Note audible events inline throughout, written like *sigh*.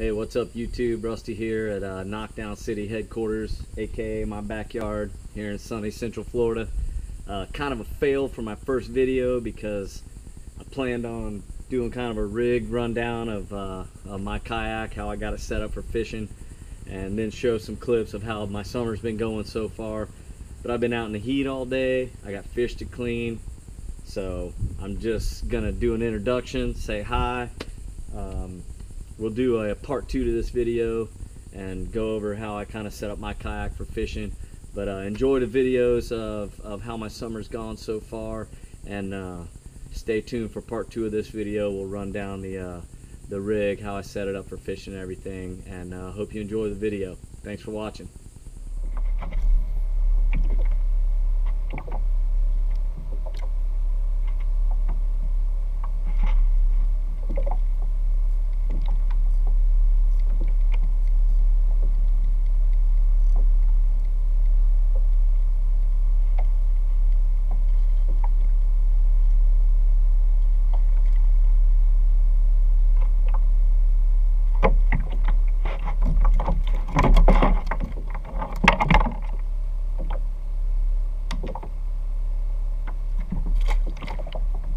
Hey, what's up YouTube? Rusty here at uh, Knockdown City headquarters, aka my backyard here in sunny Central Florida. Uh, kind of a fail for my first video because I planned on doing kind of a rig rundown of, uh, of my kayak, how I got it set up for fishing, and then show some clips of how my summer's been going so far. But I've been out in the heat all day. I got fish to clean, so I'm just gonna do an introduction, say hi. Um, we'll do a part two to this video and go over how I kind of set up my kayak for fishing. But uh, enjoy the videos of, of how my summer's gone so far and uh, stay tuned for part two of this video. We'll run down the, uh, the rig, how I set it up for fishing and everything and uh, hope you enjoy the video. Thanks for watching.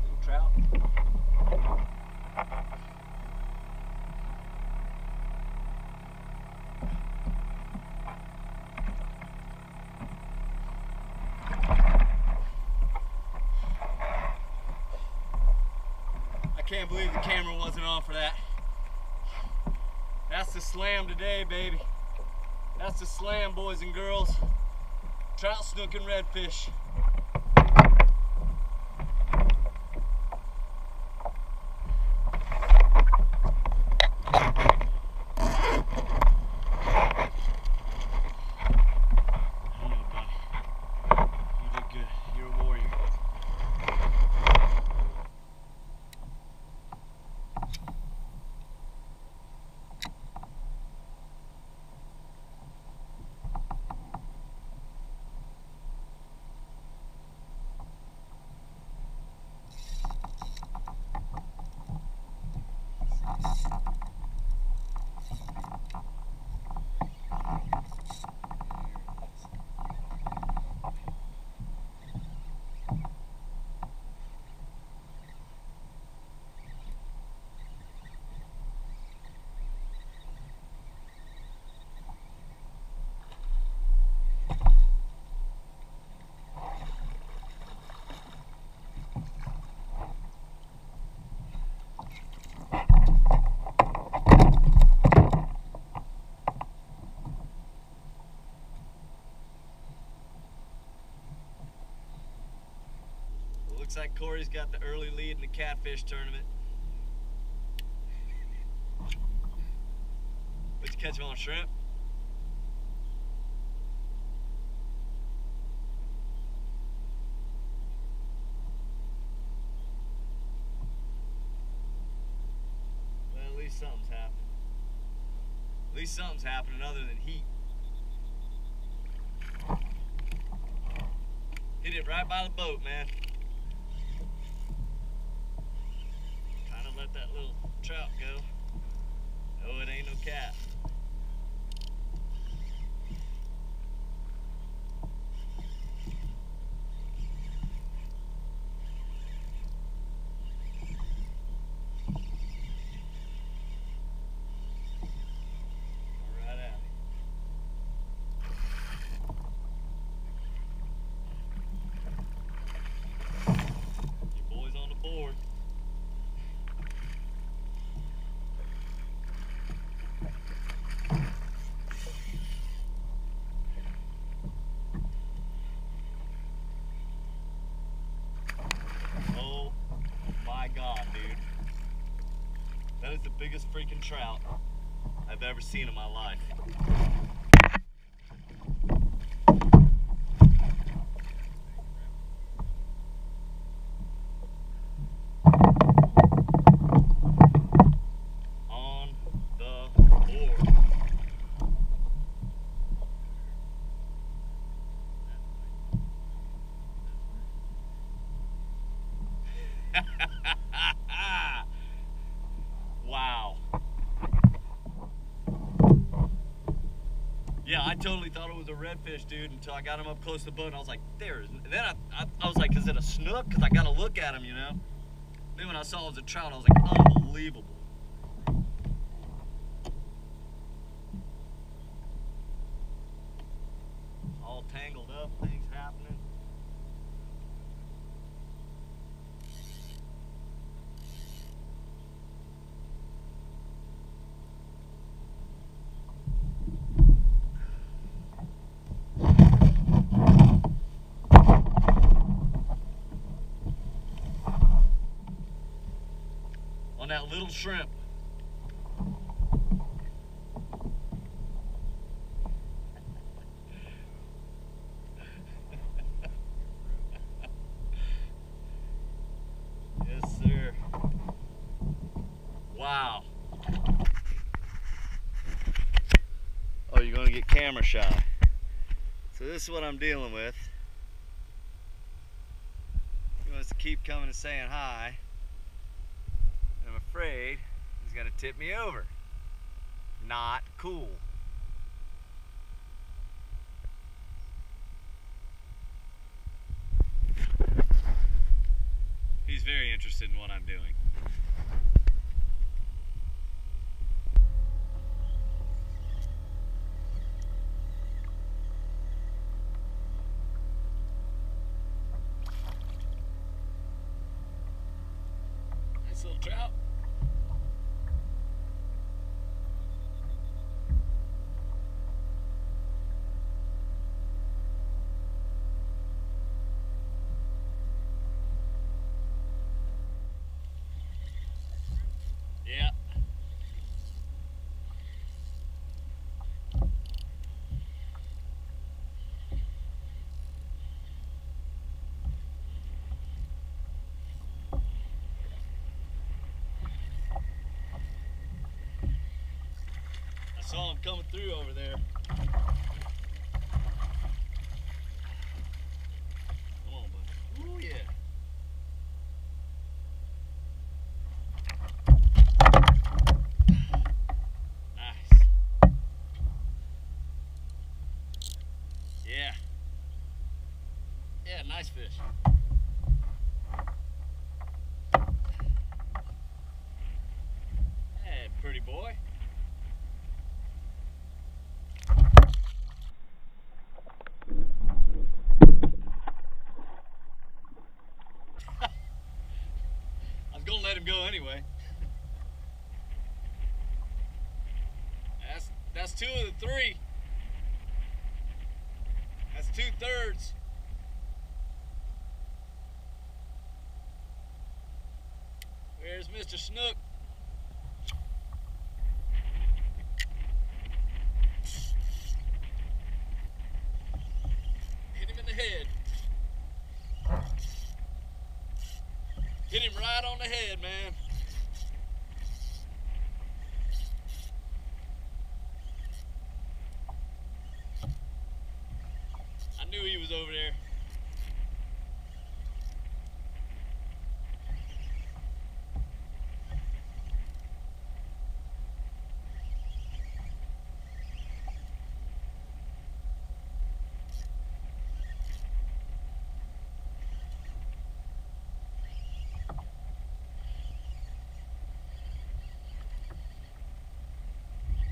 Little trout. I can't believe the camera wasn't on for that. That's the slam today, baby. That's the slam, boys and girls. Trout, snook, and redfish. I know, buddy. You did good. You're a warrior. Well, looks like Corey's got the early lead in the catfish tournament. What'd you catch him on shrimp? Well, at least something's happening. At least something's happening other than heat. Hit it right by the boat, man. Trying to that little trout go. Oh, it ain't no cat. All right at it. Your boy's on the board. Oh my god, dude. That is the biggest freaking trout I've ever seen in my life. On the board. wow. Yeah, I totally thought it was a redfish, dude, until I got him up close to the boat, and I was like, "There's." Then I, I, I was like, "Is it a snook?" Because I got to look at him, you know. Then when I saw it was a trout, I was like, "Unbelievable." All tangled up, things happening. on that little shrimp. *laughs* yes, sir. Wow. Oh, you're going to get camera shy. So this is what I'm dealing with. He wants to keep coming and saying hi. I'm afraid tip me over. Not cool. He's very interested in what I'm doing. Nice little trout. Yeah. I saw him coming through over there. Come on, bud. Ooh, yeah. Nice. Yeah. Yeah, nice fish. Hey, pretty boy. *laughs* I was gonna let him go anyway. *laughs* That's that's two of the three. That's two thirds. Snook? Hit him in the head. Hit him right on the head, man. I knew he was over there.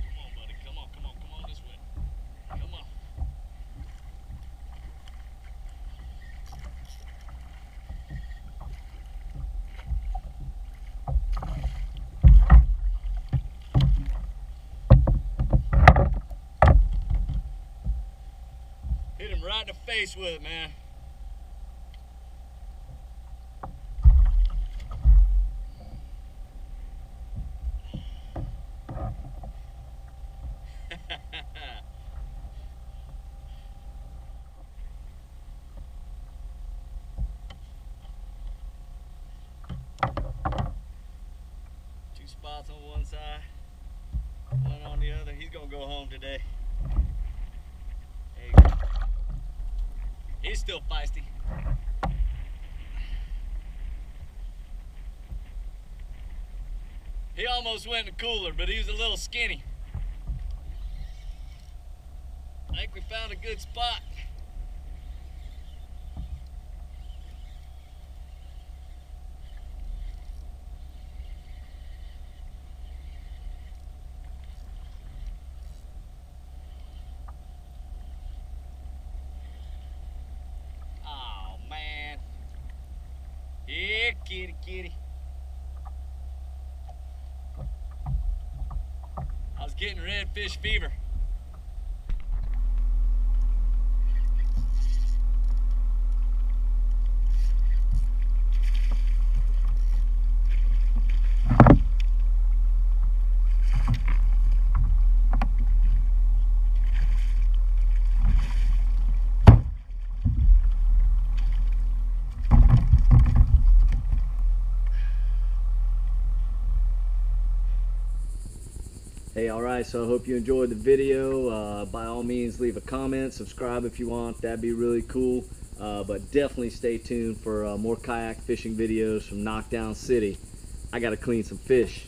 Come on, buddy. Come on, come on, come on this way. Come on. Hit him right in the face with it, man. *laughs* Two spots on one side, one on the other. He's gonna go home today. There you go. He's still feisty. He almost went in the cooler, but he was a little skinny. I think we found a good spot. Oh man. Here, kitty, kitty. I was getting redfish fever. Hey, all right, so I hope you enjoyed the video. Uh, by all means, leave a comment, subscribe if you want. That'd be really cool. Uh, but definitely stay tuned for uh, more kayak fishing videos from Knockdown City. I got to clean some fish.